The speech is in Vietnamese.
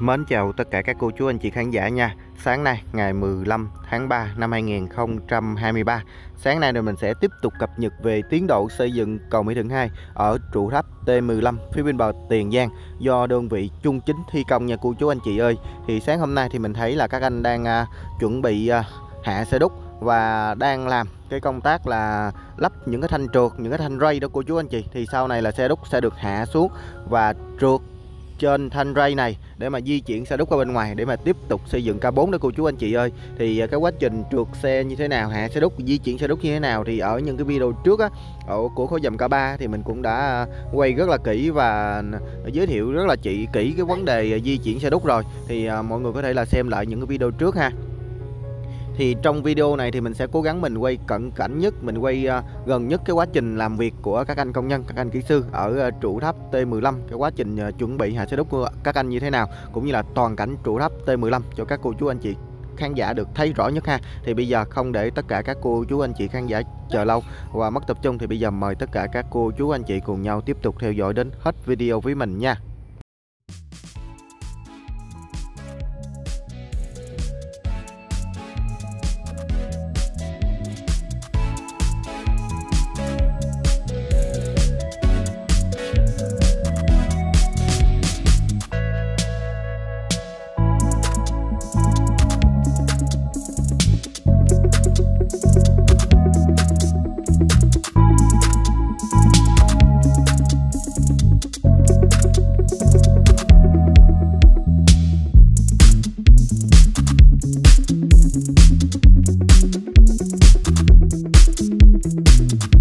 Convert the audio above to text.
Mến chào tất cả các cô chú anh chị khán giả nha. Sáng nay ngày 15 tháng 3 năm 2023 Sáng nay rồi mình sẽ tiếp tục cập nhật về tiến độ xây dựng cầu Mỹ Thuận 2 Ở trụ tháp T15 phía bên bờ Tiền Giang Do đơn vị chung chính thi công nha cô chú anh chị ơi. Thì sáng hôm nay thì mình thấy là các anh đang uh, chuẩn bị uh, hạ xe đúc Và đang làm cái công tác là lắp những cái thanh trượt, những cái thanh ray đó cô chú anh chị. Thì sau này là xe đúc sẽ được hạ xuống và trượt trên thanh ray này để mà di chuyển xe đúc qua bên ngoài, để mà tiếp tục xây dựng K4 đó cô chú anh chị ơi. Thì à, cái quá trình trượt xe như thế nào hạ xe đúc, di chuyển xe đúc như thế nào thì ở những cái video trước á, ở của khối dầm K3 thì mình cũng đã à, quay rất là kỹ và à, giới thiệu rất là chị kỹ cái vấn đề di chuyển xe đúc rồi. Thì mọi người có thể là xem lại những cái video trước ha thì trong video này thì mình sẽ cố gắng mình quay cận cảnh nhất mình quay uh, gần nhất cái quá trình làm việc của các anh công nhân các anh kỹ sư ở uh, trụ tháp T15 cái quá trình uh, chuẩn bị hạ xe đúc của các anh như thế nào cũng như là toàn cảnh trụ tháp T15 cho các cô chú anh chị khán giả được thấy rõ nhất ha. Thì bây giờ không để tất cả các cô chú anh chị khán giả chờ lâu. Và mất tập trung thì bây giờ mời tất cả các cô chú anh chị cùng nhau tiếp tục theo dõi đến hết video với mình nha. Thank